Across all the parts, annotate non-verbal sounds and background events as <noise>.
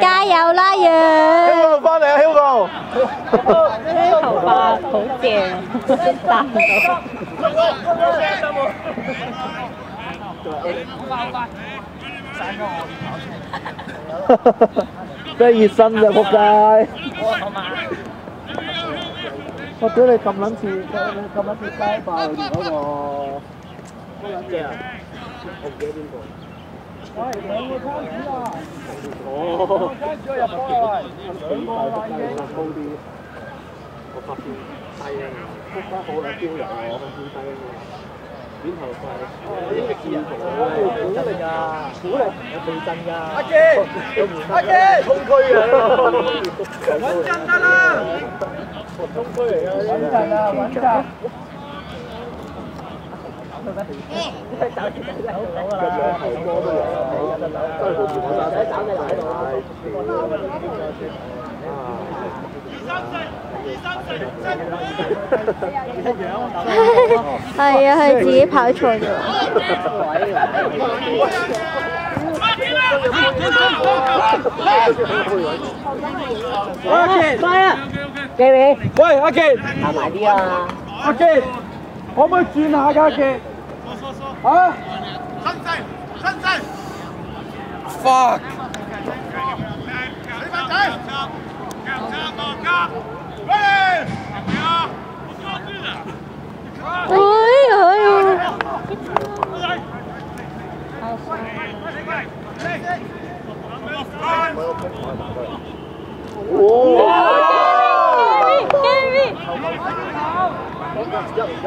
加油啦，楊！Hugo 翻嚟啊，Hugo！啲頭髮好正，彈到。咩熱身啫，仆街！我屌你咁撚似，你咁撚似街霸裏邊嗰個嗰撚隻啊！我唔記得邊個。喂，兩個餐子啊！哦，餐子入波啦，兩個啦。高啲，我發現低啊！仆街好撚標人啊！我發現低啊！短頭髮，啲力士好真㗎，好力，有地震㗎。阿杰，阿杰，衝區啊！穩陣得啦，衝區嚟㗎，穩陣啊，穩陣。係啊，係自己跑錯咗。阿啊！喂，阿杰，行埋啲啊！阿杰，可唔可以轉下㗎？阿杰，啊？身勢，身勢。Fuck！你快仔！哎呀呀！哇！Gary，打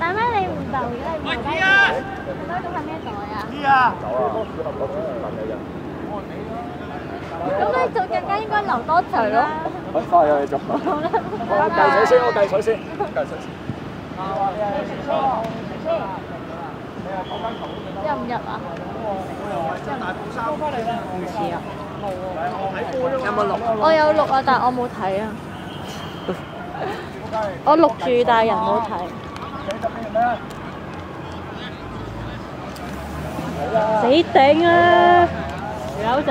大媽你唔就嘅，你唔係啊？嗰種係咩袋啊？知啊！咁你做更加應該留多陣啦。好快啊！你做。我計水先，我計水先，計水先。入唔入啊？唔似啊。冇喎。有冇錄？我有錄啊，但係我冇睇啊。我錄住，但係人冇睇。死頂啊！友仔。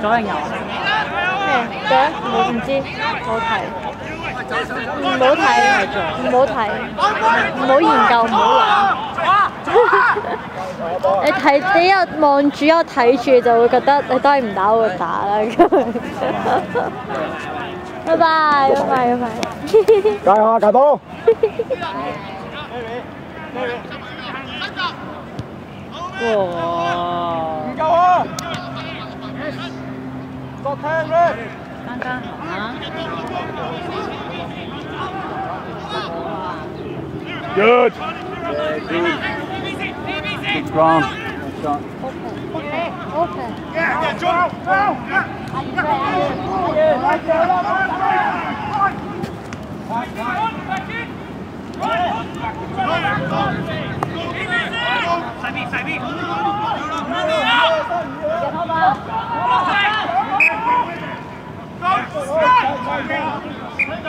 左定右？咩？嘅？冇唔知，冇睇。唔好睇，唔好睇，唔好研究，唔好玩。你睇，你又望住又睇住，就會覺得你都係唔打我打啦。Bye bye, bye bye, bye bye. <laughs> Rồi ho cà tô. Wow. Cao hơn. Tốt thêm đi. Căng căng hả? Good. Yeah, good. Good strong. Good strong. Okay. Yeah, yeah, John. Go. Sabi, Sabi.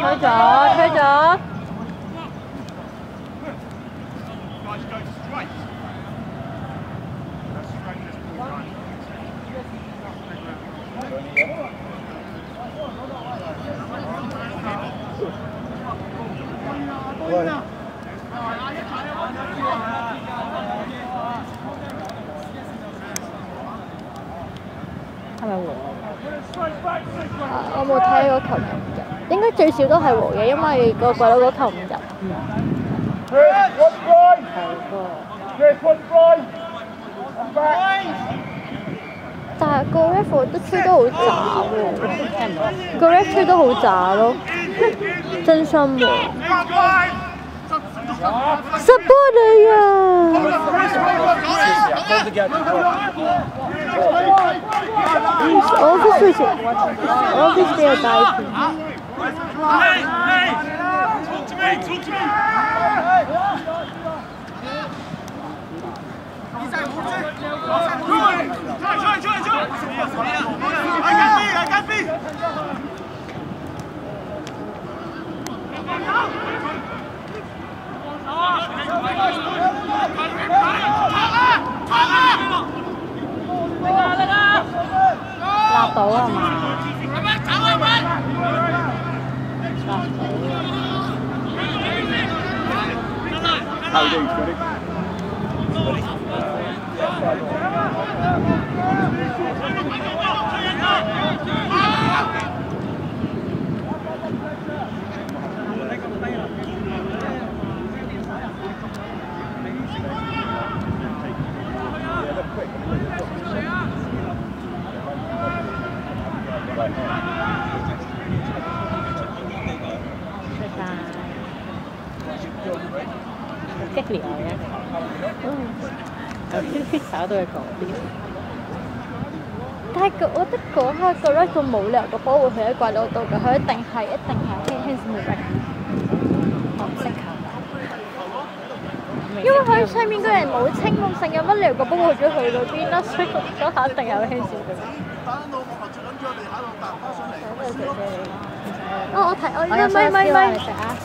Thôi chờ, thôi chờ. Guys, go straight. That's straight, just pull right. 係咪和？我冇睇嗰球入唔入，應該最少都係和嘅，因為個鬼佬嗰球唔入。Chris, one point. 係個。但係個 ref 都吹得好渣喎，個 ref 吹得好渣咯，真心喎。十波嚟啊！我不睡醒，我必须要打一瓶。辣到啊嘛？辣後地嗰啲。拜拜。好激烈啊！cách liệu nhé. 有啲 fit 手都係嗰邊。但係個我覺得嗰刻個 right 個冇理由個波會去喺怪佬度㗎，佢一定係一定係輕輕先會 right。我唔識球。因為佢上面個人冇清冇剩，有乜理由個波會去咗佢嗰邊啦？所以嗰下一定有輕少嘅。哦，我睇我我有咪咪咪你食啊！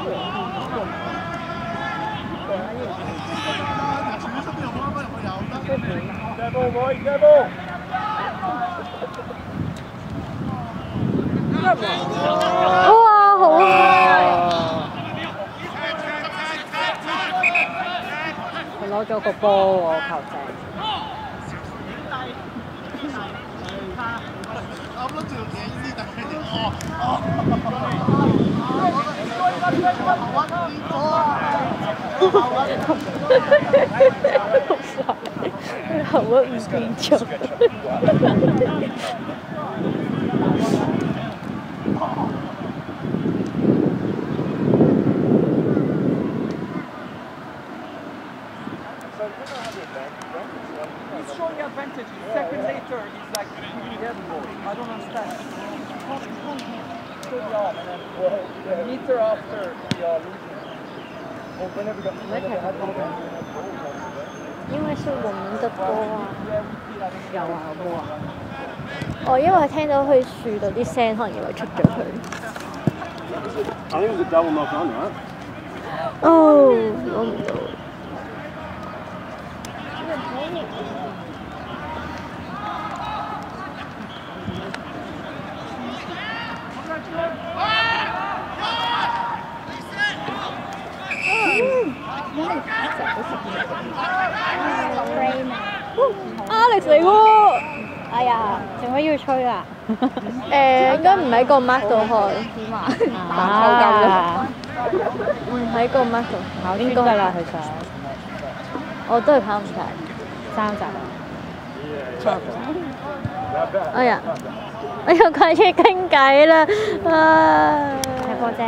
射 <laughs> 哇，好佢攞咗個波喎，球仔。好啊，唔見咗。He's showing advantage. Second later, he's like dead ball. I don't understand. Stood off, and then a meter after, we are losing. 因為是我們的波啊！有啊，有冇啊？為聽到佢樹度啲聲，可能以為出咗去。哦，我唔到。Alex 嚟喎。哎呀，做乜要吹啊？誒，<laughs> 應該唔喺個 mark 度開，啊，唔喺個 mark 度，跑應該。啦，佢想我都係跑唔晒。三集。哎呀，哎呀，掛住傾偈啦，啊！睇波啫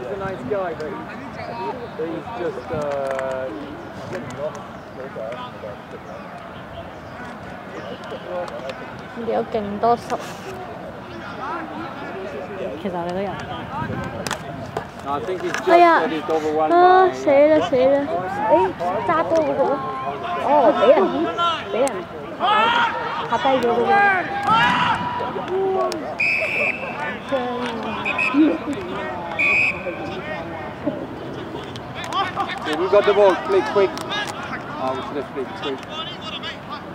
，He's a nice guy, but he's just uh, 有劲多湿，其实我哋都有。 I think he's just 哎呀 that he's overrun 啊 by 死啦死啦！诶揸波嗰个，哦，俾人俾人拍低咗嗰个。 Okay, we got the ball. Play quick. Oh, we should have played quick.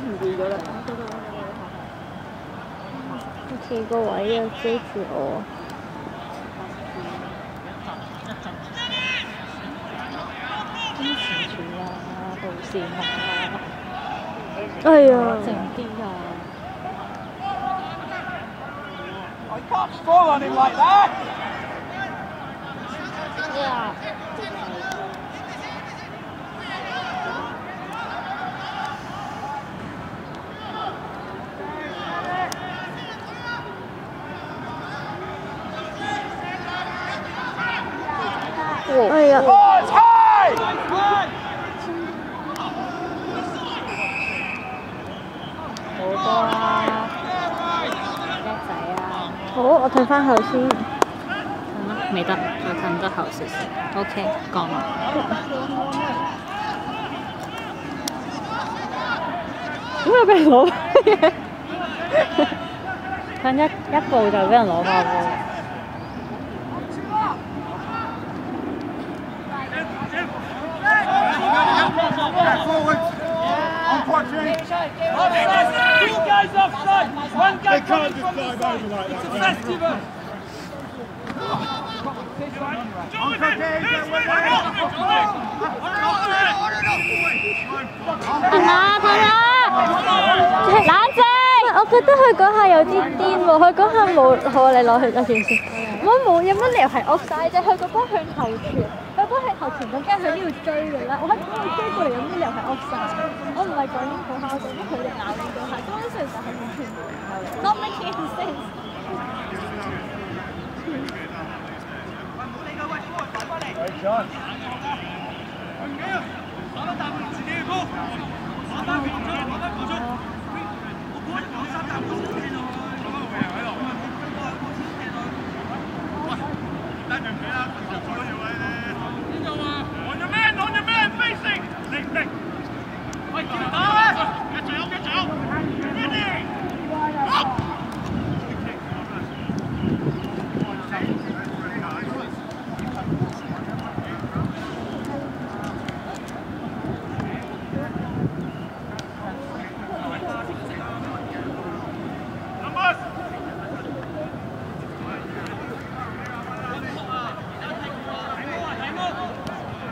唔見咗啦。好似個位又遮住我。堅持住啦，路線啊！哎呀，靜啲啊！I can't score on him like that! 呀！哎呀，Oh, it's high! 好多啊！叻仔啊！好，我退翻后先。嗯未得，再褪得後少少。OK，降落。點解俾人攞翻嘅？<laughs> 褪一一步就俾人攞翻波。Two guys offside! One guy They coming can't just from the dive side! over like It's a that. festival! Ờ, 腾啊腾啊！冷静！我觉得佢嗰下有啲癫喎，佢嗰下冇好，你攞去嗰件事。我冇有乜理由系 offside 啫？佢个波向后传， 佢波向後傳咁，梗係佢都要追㗎啦。我喺嗰度追過嚟，有乜理由係 offside？我唔係講緊嗰下，我講緊佢哋鬧你嗰下，根本上就係完全 not make sense。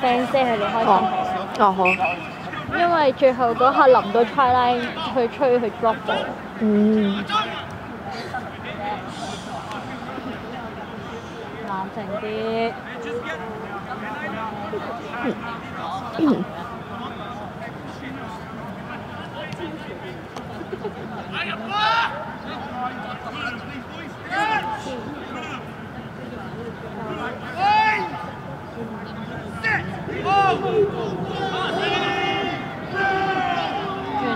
成功 defence 即係佢哋開心係。哦好。因為最後嗰刻臨到 try line 去吹去 drop 波，嗯。冷靜啲。<laughs>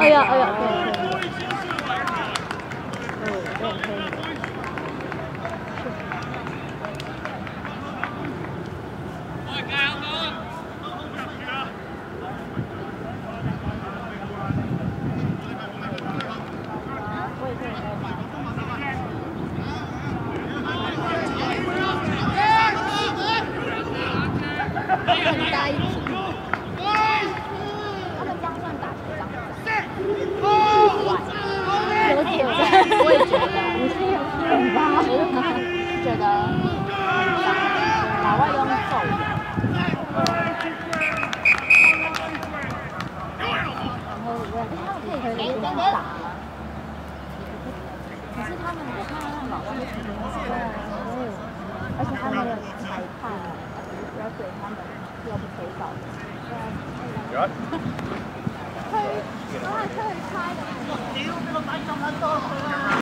哎呀哎呀，有点我也觉得，你是有点吧？是的。